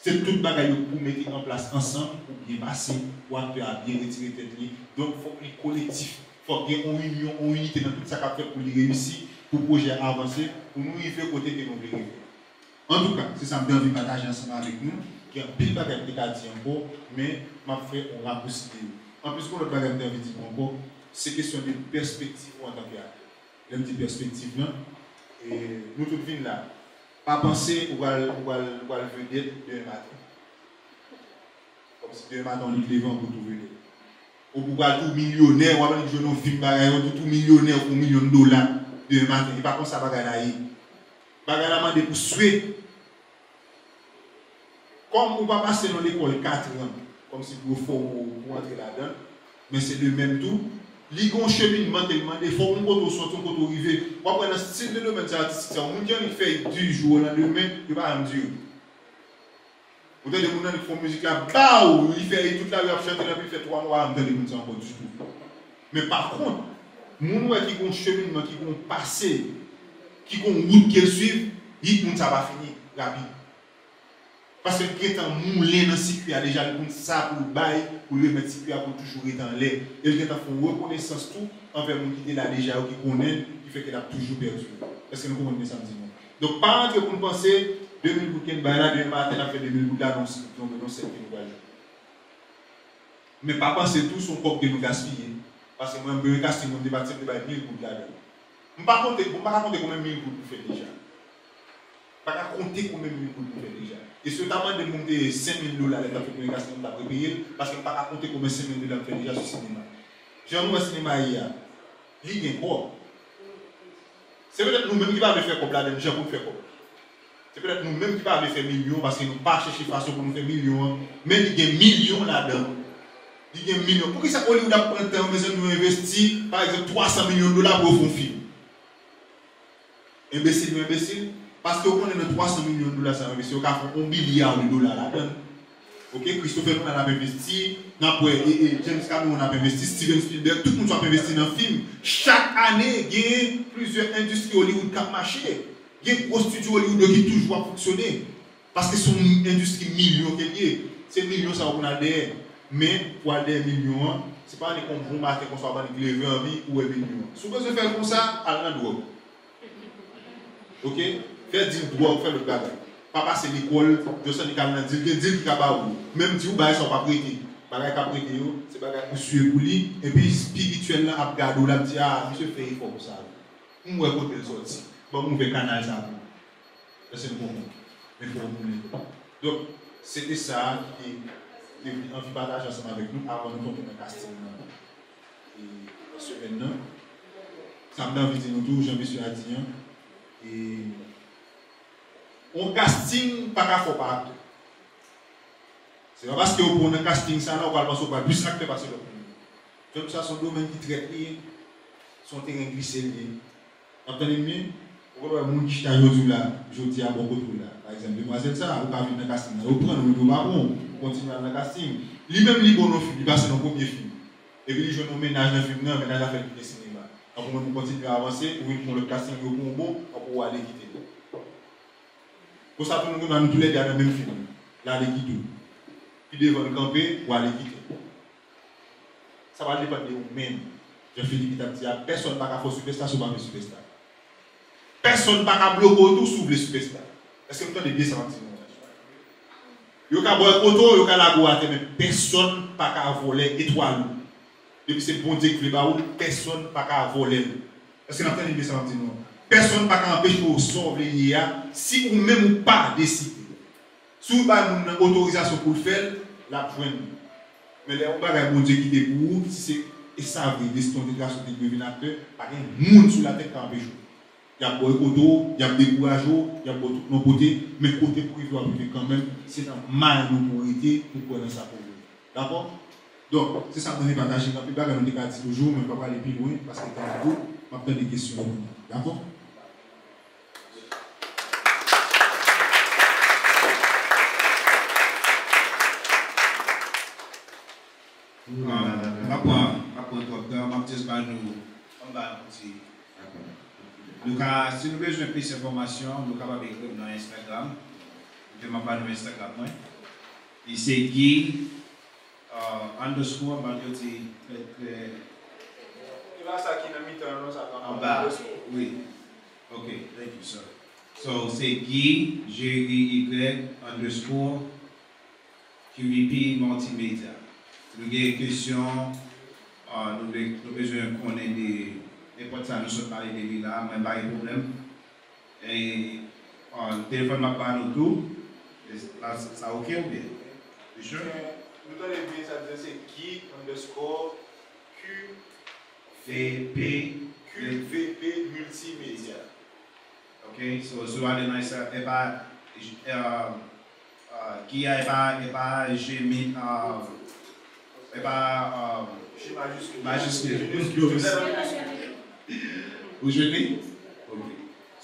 C'est tout bagaille pour mettre en place ensemble pour bien passer, pour bien retirer tête. Donc il faut que collectif, il faut qu'il y ait une union, une unité dans tout ça qu'on pour réussir, pour le projet avancer, pour nous arriver côté que nous voulons En tout cas, c'est ça que je envie de partager ensemble avec nous. Il y a un pile bagaille qui a map fè an rapousi de yo. An plus kon lè bagay mdè vè di kon kon, se kesyon de perspektiv ou an tanke akè. Lèm di perspektiv nan, nou tout vin la, pa panse ou wal vèdè dè matè. Kom si dè matè an li klevan pou tou vèdè. Ou pou wal tou milyonè, wap an li jounon film bagay, ou tou milyonè ou milyon dola dè matè. E pa kon sa bagay la yi. Bagay la mande pou swè. Kom ou pa pase nan l'ekol 4 an, comme si vous faut entrer là-dedans. Mais c'est de même tout. Ligon cheminement tellement des fois, on koto sortir, on peut arriver. Moi, pendant ce type de domaine artistique, on dit qu'il fait du jour au lendemain, il va me dire. Ou de moun qui font musique là, baou, il fait toute la vie à chanter, il fait trois mois, on dit moun ça encore du tout. Mais par contre, moun qui e ont cheminement, qui ont passé, qui ont route qu'ils suivent, ils moun ça va finir rapide. Parce que le temps moulé dans le circuit, déjà le ça pour le bail, pour le mettre circuit pour toujours être en l'air. Et le temps font reconnaissance tout envers les qui là déjà qui connaît, qui fait qu'elle a toujours perdu. Est-ce que nous comprenons ça Donc, pas que pour penser, 2000 bouquins de bail demain matin, on fait 2000 bouquins d'annonce, donc nous sommes Mais pas penser tout son corps que nous gaspillons. Parce que moi, je me casse, je me débat, je me débat 1000 bouquins là-dedans. Je ne vais pas compter combien de 1000 bouquins nous fait déjà. Pas compter combien de 1000 bouquins nous fait déjà. Et ce notamment de monter 5 000 dollars de communication pour payer parce que je ne pas compter combien 5 000 dollars fait déjà sur le cinéma. J'ai un cinéma hier, il y a C'est peut-être nous-mêmes qui va faire comme là, j'ai pour faire comme. C'est peut-être nous-mêmes qui va faire millions parce que nous pas chercher façon pour nous faire millions, mais il y a millions là-dedans. Il y a millions. Pourquoi ça Hollywood a pris un temps, mais nous investir par exemple 300 millions de dollars pour faire un film Imbécile ou imbécile parce que on est 300 millions de dollars, ça va investir, a un milliard de dollars là-dedans. Ok, Christopher on a investi, James Cameron a investi, Steven Spielberg, tout le monde a investi dans le film. Chaque année, il y a plusieurs industries Hollywood qui ont marché. Il y a gros studios Hollywood qui toujours fonctionner. Parce que c'est une industrie million qui est. C'est millions, ça va derrière. Mais pour aller millions, ce n'est pas qu'on vous marque qu'on soit lever en vie ou un million. Si vous faire comme ça, allez dans Ok? Faire dire droit, faire le bagage. Papa c'est l'école, je sais qu'il y a dire, dire qu'il y a Même si vous ne sont pas prêtés. Bagage qui prêté, c'est bagage pour suivre pour lui. Et puis spirituel a. Moi, je vais sortir. Bon, avec nous avant de tomber dans le casting. Et semaine là, ça me donne envie de nous tous, Jean-Monsieur Adignan. Et on casting pas qu'à faire pas C'est pas parce que vous prenez un casting ça, là, on va passer plus acteur parce que Comme ça, son domaine qui traite son terrain glissé. Entendez bien Vous voyez, mon qui t'a aujourd'hui là, je dis à bon retour là? Par exemple, demoiselle ça, vous pas venir dans casting. Vous prenez le pas bon, vous continuez dans casting. Lui-même, il est bon le film, il passe dans le premier film. Et puis, il joue un ménage dans le film, non, ménage à faire du cinéma. Donc, on continue à avancer, pour le casting, au bon, pour aller quitter. Pour ça, tout le tous les dans le même film. Là, les quitter. Puis devant camper, ou aller quitter. Ça va dépendre de vous-même. Jean-Philippe personne ne va faire superstar sur le superstar. Personne ne va bloquer tout le superstar. Est-ce que vous avez bien senti Yo ka boy koto, yo ka la go mais personne ne va voler étoile. Depuis bon fait personne voler. Est-ce que vous avez bien Person pa ka empèche ou sor vle nye a, si ou mèm ou pa deside. Sou ba moun nan otorizasyon pou fèl, la pwen. Men lè, ou ba gè moun dje ki te pou ou, si se e sa vè, deston de grasyon te devinate, pa gen moun sou la tèk ka empèche ou. Yap boy koto, yap dekourajo, yap boy tout nan kote, men kote pou yon apite kanmen, se nan man nou pou ete, pou konen sa pou yon. D'akon? Don, se sa mwen evantajik api, ba gè moun dekati toujou, men pa pa le pi louen, paske tan yon, mwen pen de kesyon. D'akon? Vous, je vais des questions. D'accord si nous besoin de plus d'informations, nous sommes capables d'écrire dans Instagram. Je vais pas Instagram. Et c'est Guy uh, underscore, je vais très très. Tu vas ça qui n'a mis en bas. Oui. Ok, thank you, sir. So c'est Guy, G-I-Y underscore QVP Multimedia. nou gen kresyon, ah, nou bezwen konen de, e pot sa nou sot pale de li la, mwen baye problem, e ah, telefon map ba nou tou, e, la sa ok ou bien? Bechou? Nou dan e bi, sa dize se ki, underscore, q, vp, q, vp, multimedia. Ok, so sou ane nan isa, e pa, ki a e pa, e ah, pa, jemi, a, E ba, majiskil. Ou jwe pli?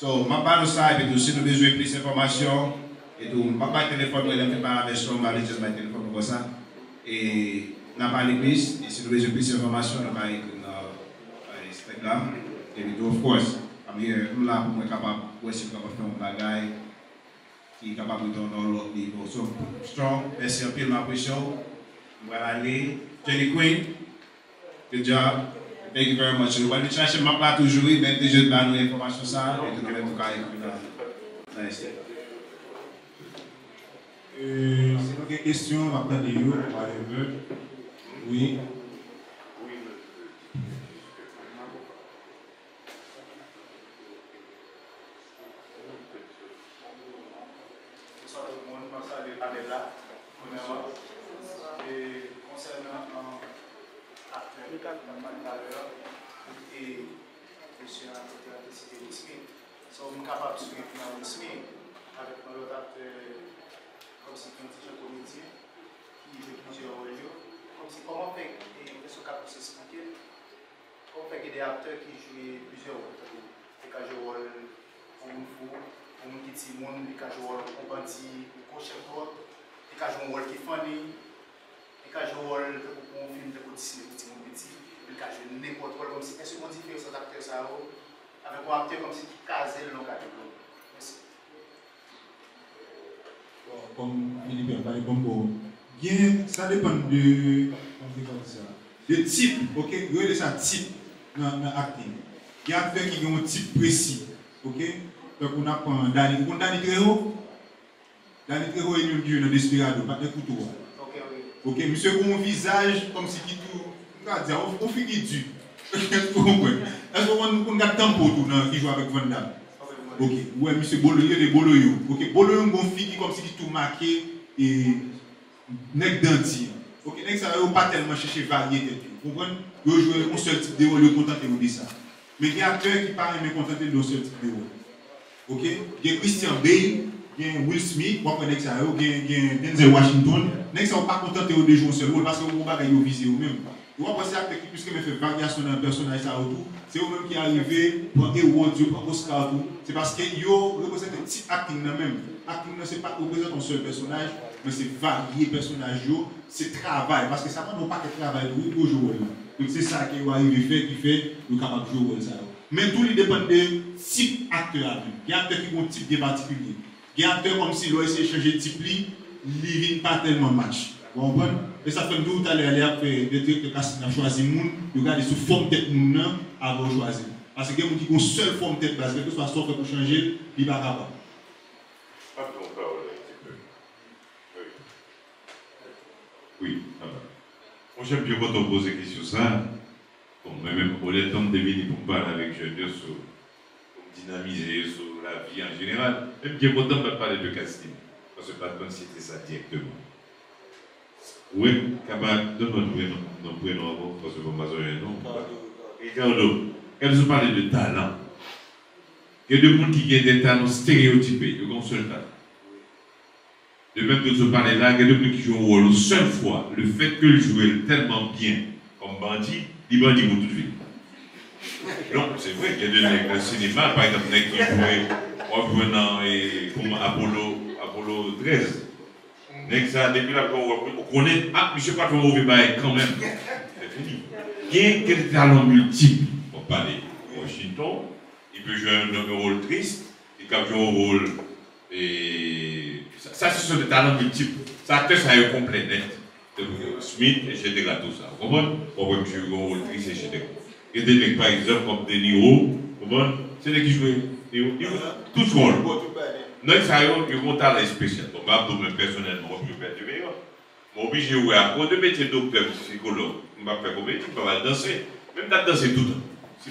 So, mwen pa nou sa, epi tou si nou bejwe pli se informasyon, epi tou mwen pa telefon mwen lèm te pa avesyon, mwen lèm te telefon mwen konsa, e nan pa l'eklis, e si nou bejwe pli se informasyon, nan pa ekli nan Instagram, epi tou, of course, amye, mwen la pou mwen kapap, wè si mwen kapap fè mwen bagay, ki kapap mwen ton nan lòt nivou. So, strong, besi apil mwen apresyon, Mwalani, Jenny Quinn, good job. Thank you very much. Wè di chache map la toujoui, men di jout ban nou informasyon sa, et nou kèlè mou ka ekoun la. Nice. Se nou gen kestyon, map la di yo, whatever. Oui. Sa moun, masa de panela, konen wap. le cadre de la valeur et le chien a été décidé de SMI. Sommes capables de suivre dans le avec un autre acteur comme si un petit comédien qui fait plusieurs rôles. Comme si comment fait et est-ce cap c'est expliqué. Comment fait qu'il y a des acteurs qui jouent plusieurs rôles. Et quand je rôle pour une fois, pour une petite monde, et quand je rôle pour un bandit, pour d'autre, et quand je rôle qui est funny, et quand je rôle pour un film de Disney, petit monde. Petit, et quand je n'importe quoi, comme si, est-ce qu'on diffère cet acteur ça avec un acteur comme si qui casait le. Merci. Comme Philippe a bon. Bien, ça dépend de. De type, ok ça, type dans l'acting. Il y a des qui ont un type précis, ok Donc on apprend Dani. Vous connaissez Dani Trejo Dani Trejo est une dieu dans Desperado, pas de couteau. Ok. Ok, monsieur a un visage comme si qui tout. On dire, on. Vous comprenez? Est-ce qu'on a un tempo tout qui joue avec Van Damme Ok, ouais, monsieur Boloyo, des Boloyo. Ok, Boloyo, fille qui comme si tout marqué et nec dentier. Ok, nec ça va pas tellement chercher variété. Vous comprenez Vous jouez un seul type de rôle, vous contentez de ça. Mais il y a acteurs qui parlent mais contentés d'un seul type de rôle. Ok, il y a Christian Bale, il y a Will Smith, vous comprenez ça, il y a Washington. Nec ça va pas contenté de jouer un seul rôle parce que vous ne pouvez pas viser vous-même. Voyez, c'est acteur qui, puisque me fait variation dans le personnage, c'est eux-mêmes qui arrivent pour un award, pour Oscar. C'est parce que yo représente un petit acting même. Là, c'est pas représente un seul personnage, mais c'est varié personnage. C'est travail, parce que ça ne pas que travail pour jouer. Donc c'est ça qui va arriver faire, qui fait, nous capable de jouer ça. Mais tout dépend de type acteur. Il y a acteurs qui ont un type bien particulier. Il y a acteurs comme si l'on essaie de changer de type, il ne pas tellement match. Vous comprenez? Et ça fait nous tout à l'heure, de casting à choisir moun, vous regardez sous forme tête moun nan avant de choisir. Parce que qui a une seule forme tête parce que que ce soit sauf pour changer, il va un petit peu. Oui. Oui, ça va. Moi, j'aime bien quand on pose des questions ça. Bon, mais même honnêtement, de venir pour parler avec Junior sur pour dynamiser sur la vie en général. Même bien content de parler de casting. Parce que pas de c'était ça directement. Oui, Kabak, donne-moi le prénom, non prénom avant, parce que vous m'avez un nom. Ricardo, quand vous parlez de talent, il y a des gens qui ont des talents stéréotypés, de un seul talent. De même que vous parlez là, il y a des gens qui jouent un rôle seule fois. Le fait que le tellement bien comme bandit, il bandit pour tout de suite. Non, c'est vrai qu'il y a des nègres le cinéma, par exemple, qui jouaient en venant et comme Apollo, Apollo 13. Nègre ça, depuis là, on connaît, ah, monsieur pas fait un mauvais bail quand même. C'est fini. A quel talent multiple. On parle de Washington, il peut jouer un, rôle triste, il peut jouer un rôle. Et ça, ça, ce sont des talents multiples. Ça, acteur, ça est complet, net. Smith, etc. Tout ça. Vous comprenez? Peut jouer un rôle triste, etc. A des mecs, par exemple, comme De Niro, vous comprenez? C'est des qui jouent tous rôles. Non, ça y est, il y a un talent spécial. Donc, moi, moi, personnellement, je peux faire du meilleur. Je suis obligé de jouer à quoi de métier de docteur, psychologue. Je vais faire comédie, je vais danser. Même dans danser tout le temps. Si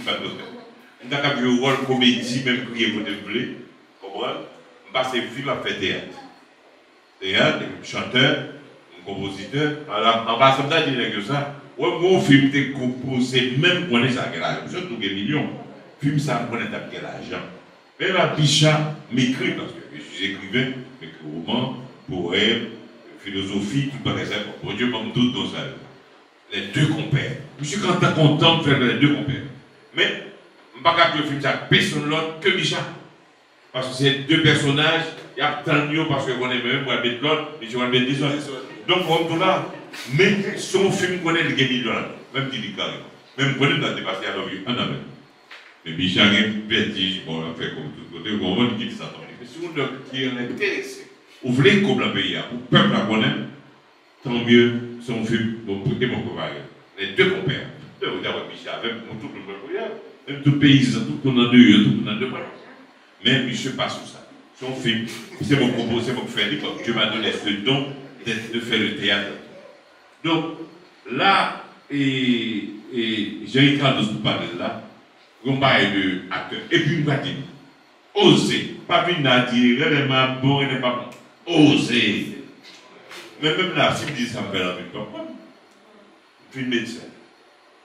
film chanteur, un compositeur. Alors, en passant de dire que ça, ouais, mon film. Film, la je suis écrivain, j'écris romans, poèmes, philosophie, tout par exemple. Pour Dieu, m'en doute dans ça. Les deux compères. Je suis content, content de faire les deux compères. Mais, je ne pas le film ça personne l'autre que Micha. Parce que c'est deux personnages, il y a tant de parce que on est même pour mettre l'autre, et je vais mettre des autres. Donc, on tout là. Mais son film connaît le millions, même dit carrément. Même connaît dans dépasser à l'homme, un homme. Mais Michel a un vertige, bon, on a fait comme tout côté, on va dire ça. Mais si on est intéressé, vous voulez comme le pays, pour le peuple connaître, tant mieux, si on fait, bon, pour mon copain, les deux compères, avez Michel, avec tout le monde, même tout paysan, tout le monde deux, tout le monde deux, mais Michel pas sur ça. Si on fait, c'est mon propos, c'est mon fait, Dieu m'a donné ce don de faire le théâtre. Donc, là, et, et j'ai Carlos nous parler là, on parle de acteur. Et puis, on va oser. Pas venir à dire, réellement bon, il n'est pas bon. Oser. Mais même là, si je dis ça me fait la vie, comprendre. Je suis médecin,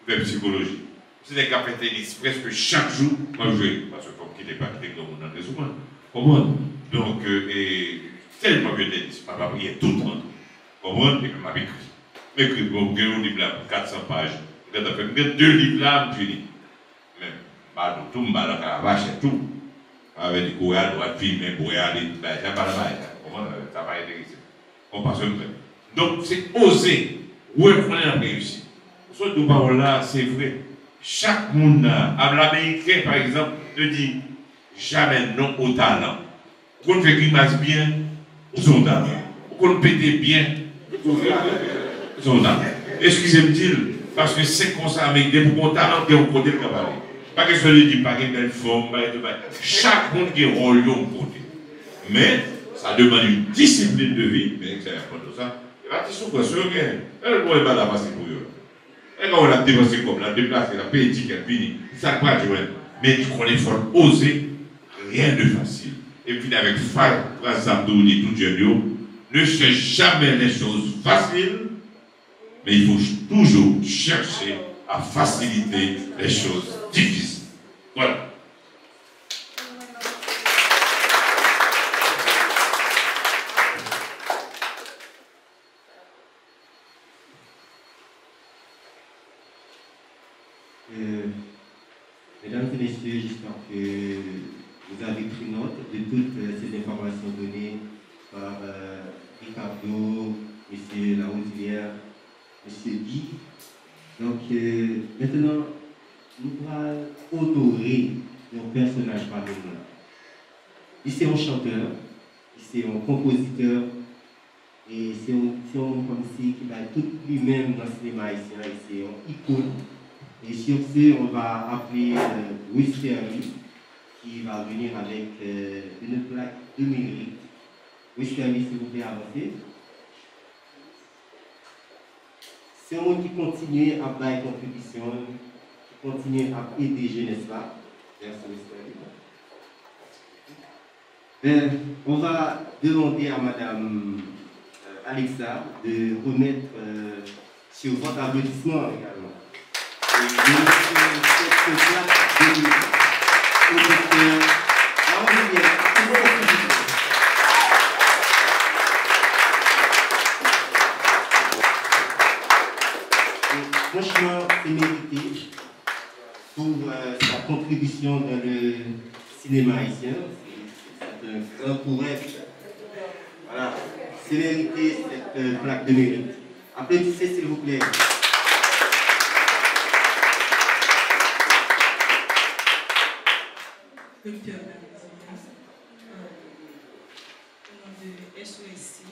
je fais psychologie. C'est des cafétéristes presque chaque jour, moi je vais, parce qu'il faut qu'il n'ait pas quitté dans mon endroit. Comment Donc, euh, et, tellement que je dis, papa, il est tout le temps. Comment Et puis, m'a écrit. M'écrit, bon, j'ai un livre là, 400 pages. J'ai deux livres là, je dis, mais, bah, tout, bah, la vache et tout. Avec des courriers, droite, fille, mais courriers, bah, ça va là-bas, comment va. On passe. Donc, c'est oser, la réussite? Deux paroles-là, c'est vrai. Chaque monde, à l'américain, par exemple, ne dit jamais non au talent. Qu'on fait grimace bien, son talent. Qu'on pète bien, son talent. Excusez-moi, parce que c'est comme ça, avec des bons talents qui ont le cabaret. Pas que celui dit pas une belle forme, pas de Chaque monde qui est rôle côté. Mais, ça demande une discipline de vie, mais c'est important ça. Et là, tu souffres sur rien. Elle ne pas la passer pour eux. Et quand on l'a dépassé comme la déplacer, la paix étiquette fini, ça pas jouer. Mais il faut oser, rien de facile. Et puis avec Phrase Abdou dit tout jeune, ne cherche jamais les choses faciles, mais il faut toujours chercher à faciliter les choses Voilà. Euh, mesdames et messieurs, j'espère que vous avez pris note de toutes euh, ces informations données par euh, Ricardo, M. Laudilière, M. Guy. Donc, maintenant, nous allons honorer nos personnages parmi nous. Ici, un chanteur, ici, un compositeur, et c'est un, comme si qui va tout lui-même dans le cinéma ici, ici, un icône. Et sur ce, on va appeler euh, qui va venir avec euh, une plaque de minutes. Wisterly, s'il vous plaît, avancez. C'est un qui continue à faire contribution, qui continue à aider jeunesse là. Merci, Wisterly. Ben, on va demander à Madame euh, Alexa de remettre euh, sur votre applaudissement également. Et de cette plaque de au docteur Henriette pour euh, sa contribution dans le cinéma haïtien. C'est un grand poète. Voilà, c'est mérité cette euh, plaque de mérite. Applaudissez s'il vous plaît. docteur au nom de SOSC,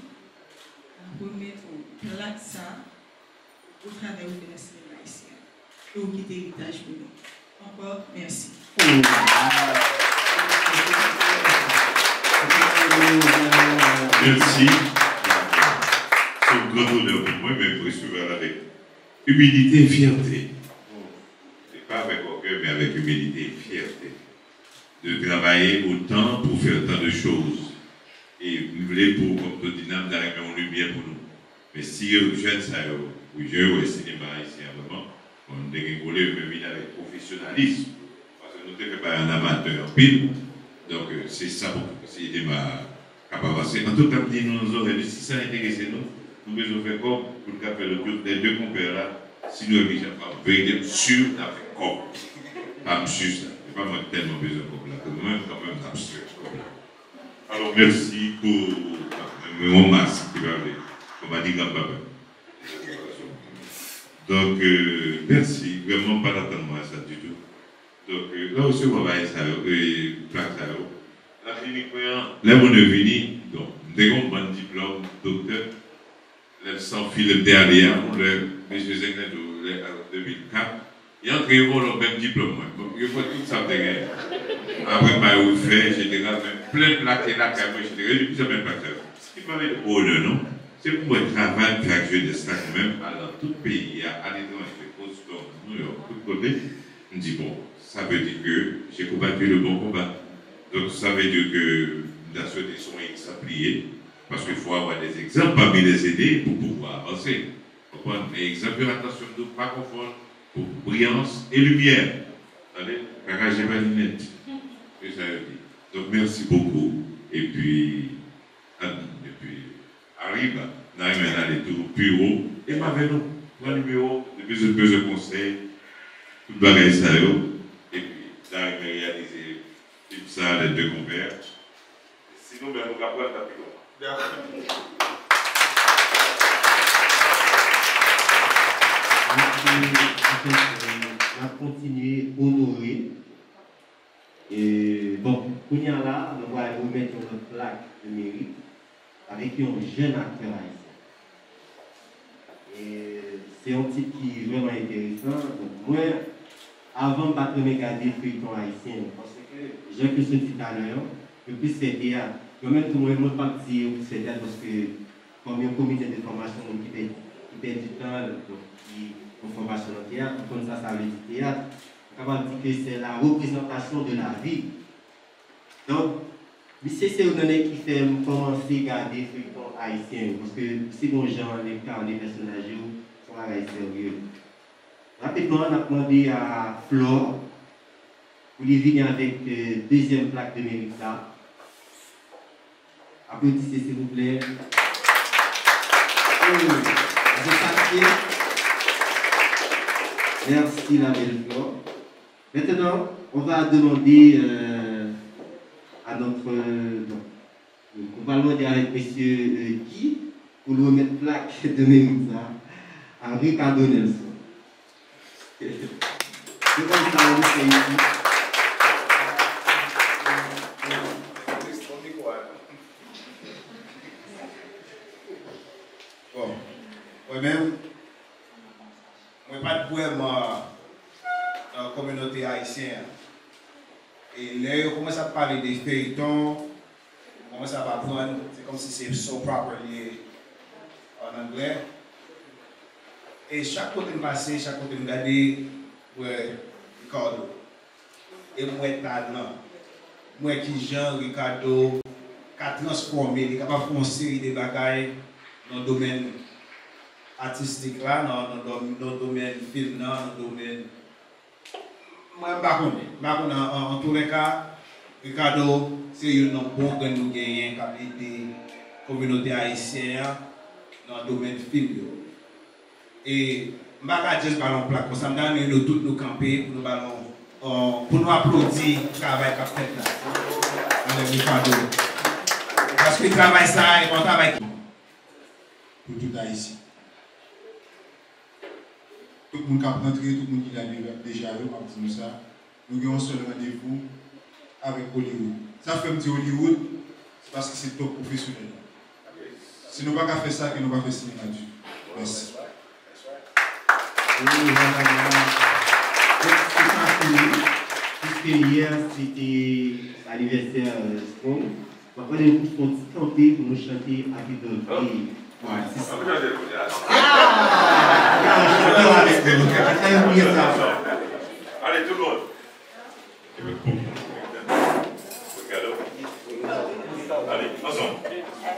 à remettre au plaque ça au travail de la cinéma haïtien au quitter héritage pour nous. Encore merci. Merci. C'est un grand honneur pour moi, mais pour recevoir avec humilité et fierté. Et pas avec orgueil, mais avec humilité et fierté. De travailler autant pour faire tant de choses. Et vous voulez pour, comme tout dyname, d'arriver en lumière pour nous. Mais si vous jeune ça, vous jouez au cinéma ici, moment, on dégringolé, mais venir avec professionnalisme. Parce que nous ne pas un amateur pile. Donc, euh, c'est ça pour c'est ma capacité. En tout cas, nous aurons, si ça intéresse nous, nous devons faire comme pour le faire le tour des deux compères là. Si nous avons pas vérité sûr, a fait comme. Pas sûr, ça. Je pas tellement besoin comme là, que nous-mêmes, quand même, abstrait comme là. Alors, merci pour mon masque qui va aller. On m'a dit quand même. Donc, euh, merci. Vraiment pas d'attendre à ça du tout. Donc, euh, là aussi, on va ça, euh, ça. La clinique, là, on est venu, donc, dès qu'on a un diplôme, docteur, là, sans fil derrière, on monsieur Zenglen, en 2004, il a entré le même diplôme. Bon, il faut tout ça derrière. Après, je fait, j'étais là, plein de plaques là, quand moi, j'étais là, depuis ça, même pas ça. Honneur, non? C'est pour moi, travail, faire jouer de ça, même, dans tout pays, à l'étranger, Boston, New York, tout côté. Me dis, bon, ça veut dire que j'ai combattu le bon combat. Donc, ça veut dire que la société sont exempliers, parce qu'il faut avoir des exemples parmi les aider pour pouvoir avancer. Les exemples, attention ne pas confondre pour brillance et lumière. Allez, car j'ai veut dire. Donc, merci beaucoup. Et puis, et puis arrive, n'arrive à aller tout bureau, et m'avait nous, un numéro, depuis ce de conseil, tout le bagage ça, et puis, d'arriver à réaliser tout ça, les deux compères. Sinon, ben, va prendre la plus on va continuer à honorer. Et bon, on y a là, on va remettre une plaque de mérite avec un jeune acteur. C'est un titre qui est vraiment intéressant. Moi, avant de pas regarder le feuilleton haïtien, parce que j'ai que ce titre à l'heure, je plus faire théâtre. Quand même, tout le monde pas dire c'est parce que, comme un comité de formation qui perd, du temps, donc, qui formation au théâtre, comme ça, ça veut dire théâtre. On va dire que c'est la représentation de la vie. Donc, c'est ce qui fait commencer à regarder le feuilleton parce que c'est bon gens, les cas, les personnages, sont à sérieux. Rapidement, on a demandé à Flore pour lui venir avec euh, deuxième plaque de mérite. Applaudissez s'il vous plaît. Merci la belle Flore. Maintenant, on va demander euh, à notre. Euh, va demander avec M. Guy pour lui remettre plaque de mérite à Ricardo Nelson. C'est comme ça on ici. Bon, moi-même, moi pas de poème dans la communauté haïtienne. Et là, on commence received so properly en anglais. Et chaque côté passé, chaque côté regardé, ouais, Ricardo. Et moi, talent. Moi qui Jean Ricardo, qui a transformé, qui a fait une série de bagailles dans le domaine artistique là, dans le domaine film, dans le domaine. Moi, je ne connais pas. En tous les cas, Ricardo, c'est un bon que nous gagnons, qui a communauté haïtienne dans le domaine film. Et je ne vais juste ballon plaque, parce que nous nous tous nous camper pour nous ballon, pour nous applaudir le travail qu'a fait là. Parce que le travail ça, est un travail pour tout Haïti. Tout le monde qui a rentré, tout le monde qui l'a déjà on dit ça. Nous avons un seul rendez-vous avec Hollywood. Ça fait un petit Hollywood, c'est parce que c'est top professionnel. Si nous ne pouvons pas faire ça, que nous ne pouvons pas faire cinéma du. Merci. Puisque hier c'était l'anniversaire Strong, on va aller pour nous chanter. Ah! Allez, tout le monde.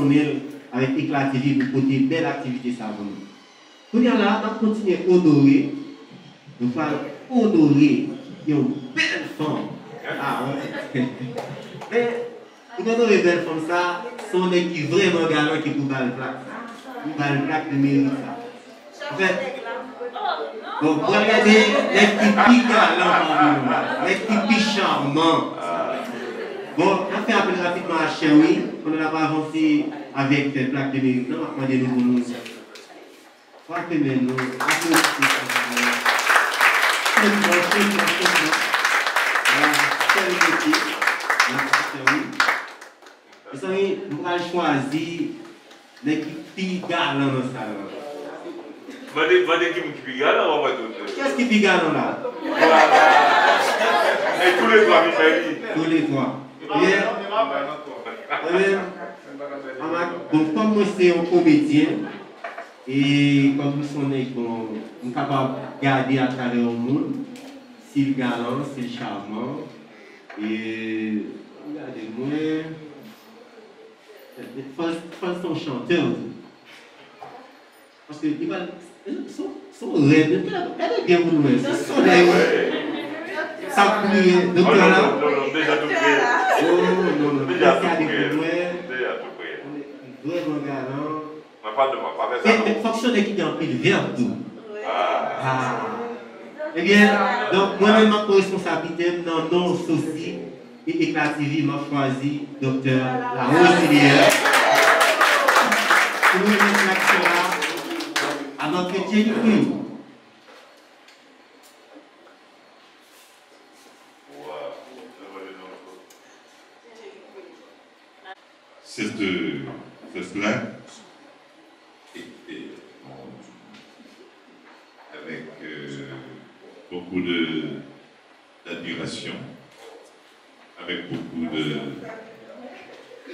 avec, qui marconnait avec éclat TV pour côté belle activité ça pour nous. Quand là, on va continuer à honorer. Nous allons honorer une belle femme. Ah ouais. Mais, pour honorer belle femme, ça, sont des qui vraiment galant qui pour le plaque. Pour le plaque de mérite. En fait, donc, regardez les galants parmi nous, les petits charmants. Bon, on fait appel rapidement à Chéri, on n'a pas avancé avec les plaques de mérite. Non, on va nous nous. Vous savez, nous allons choisir petits galants dans le salon. On va tout. Qu'est-ce qui est galant là Voilà. Et tous les trois, Michel. Tous les trois. Donk kon mwen se yon komedyen E kon mwen sonen kon Mwen kapap gade atare yon moun Sil galan, sil chavman E gade mwen Fal son chanteur Paske yon Son red Son red Son red Ça plie, Non, docteur non, là. non, non, déjà tout prêt. Oh non, non, vraiment galant. Ma pas de moi, pas faire ça. Mais non. fonctionne qui est en pile vert tout. Ah. Ah. Eh bien, donc moi-même, ma responsabilité, non, non, souci, et Éclat TV m'a choisi docteur La Rosilière. Mettre l'action là, à notre Jenny Queen. Cette, euh, cette plaque était bon, avec euh, beaucoup de- d'admiration, avec beaucoup de.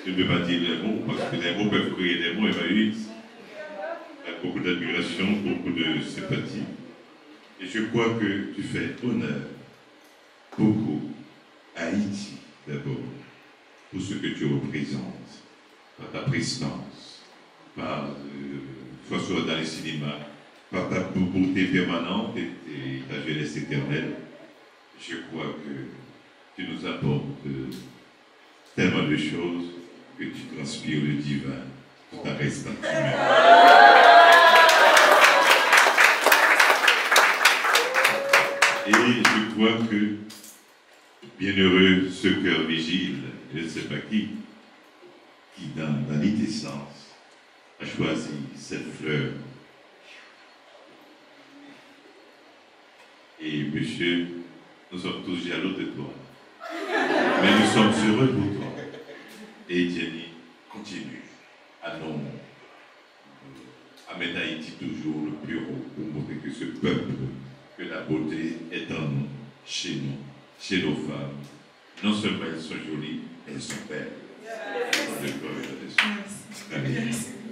Je ne peux pas dire les mots, parce que les mots peuvent créer des mots, Emmaüs. Avec beaucoup d'admiration, beaucoup de sympathie. Et je crois que tu fais honneur beaucoup à Haïti, d'abord, pour ce que tu représentes par ta présence, par euh, soit dans les cinémas, par ta beauté permanente et, ta jeunesse éternelle. Je crois que tu nous apportes euh, tellement de choses que tu transpires le divin en restant humain. Et je crois que bienheureux ce cœur vigile, je ne sais pas qui, qui dans la l'essence a choisi cette fleur. Et monsieur, nous sommes tous jaloux de toi. Mais nous sommes heureux pour toi. Et Jenny, continue à nous amener Haïti toujours le plus haut pour montrer que ce peuple, que la beauté est en nous, chez nous, chez nos femmes. Non seulement elles sont jolies, elles sont belles. De gloire et